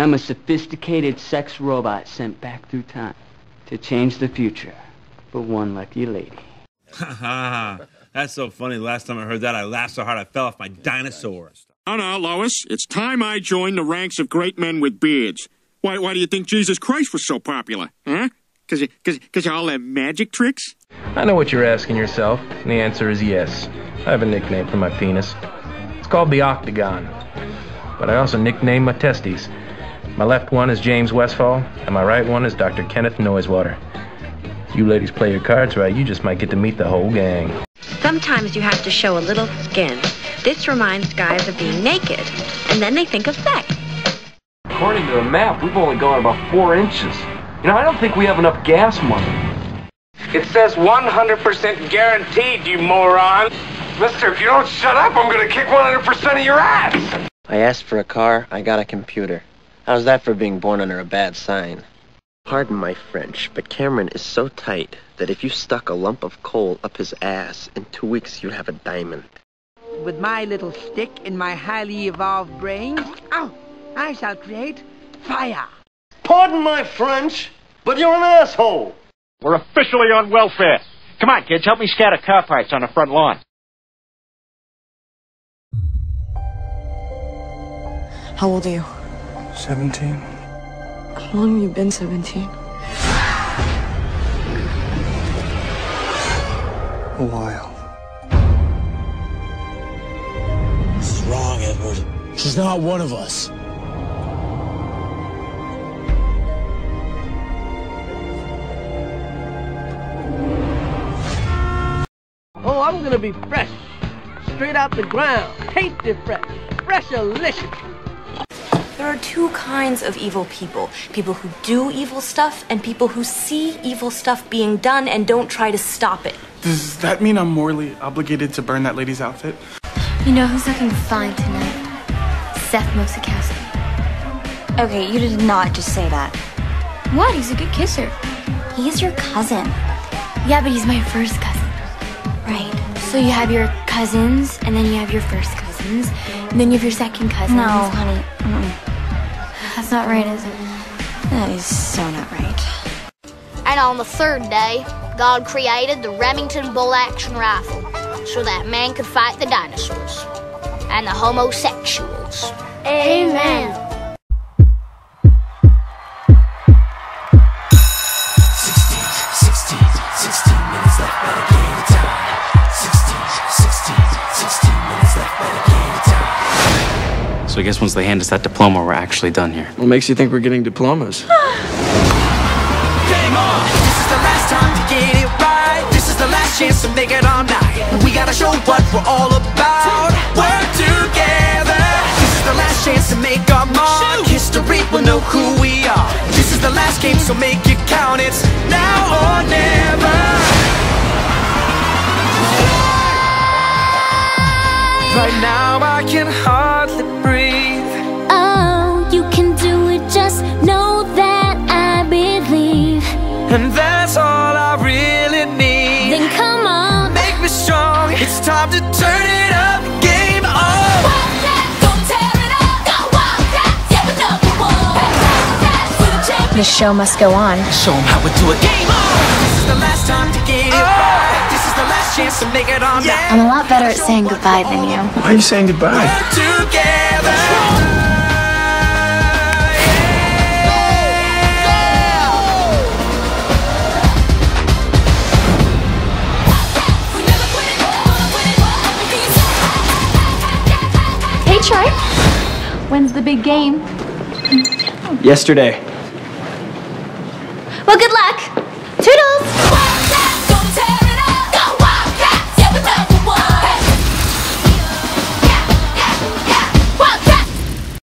I'm a sophisticated sex robot sent back through time to change the future for one lucky lady. Ha ha. That's so funny. Last time I heard that, I laughed so hard I fell off my dinosaur. No, no, Lois. It's time I joined the ranks of great men with beards. Why, why do you think Jesus Christ was so popular? Huh? Because you, cause, cause you all have magic tricks? I know what you're asking yourself, and the answer is yes. I have a nickname for my penis. It's called the Octagon. But I also nicknamed my testes. My left one is James Westfall, and my right one is Dr. Kenneth Noisewater. You ladies play your cards right, you just might get to meet the whole gang. Sometimes you have to show a little skin. This reminds guys of being naked, and then they think of sex. According to the map, we've only gone about four inches. You know, I don't think we have enough gas money. It says 100% guaranteed, you moron. Mister, if you don't shut up, I'm gonna kick 100% of your ass. I asked for a car, I got a computer. How's that for being born under a bad sign? Pardon my French, but Cameron is so tight that if you stuck a lump of coal up his ass, in two weeks you'd have a diamond. With my little stick and my highly evolved brain, oh, I shall create fire. Pardon my French, but you're an asshole. We're officially on welfare. Come on, kids, help me scatter car parts on the front lawn. How old are you? 17. How long have you been 17? A while. This is wrong, Edward. She's not one of us. Oh, I'm gonna be fresh. Straight out the ground. Tasty fresh. Fresh-alicious. There are two kinds of evil people people who do evil stuff, and people who see evil stuff being done and don't try to stop it. Does that mean I'm morally obligated to burn that lady's outfit? You know who's looking fine tonight? Seth Mosakowski. Okay, you did not just say that. What? He's a good kisser. He's your cousin. Yeah, but he's my first cousin. Right. So you have your cousins, and then you have your first cousins, and then you have your second cousins. No, honey. Mm-mm. That's not right, is it? That is so not right. And on the third day, God created the Remington bolt action rifle so that man could fight the dinosaurs and the homosexuals. Amen. So I guess once they hand us that diploma, we're actually done here. What makes you think we're getting diplomas? Game on! This is the last time to get it right. This is the last chance to make it all night. We gotta show what we're all about. Work together. This is the last chance to make our mark. History will know who we are. This is the last game, so make it count. It's now or never. Right now I can hardly The show must go on. Show 'em how we do it. Game on. This is the last time to get it ah! right. This is the last chance to make it on. Yeah. I'm a lot better at saying goodbye than you. Why are you saying goodbye? Together. Hey, Troy. When's the big game? Yesterday.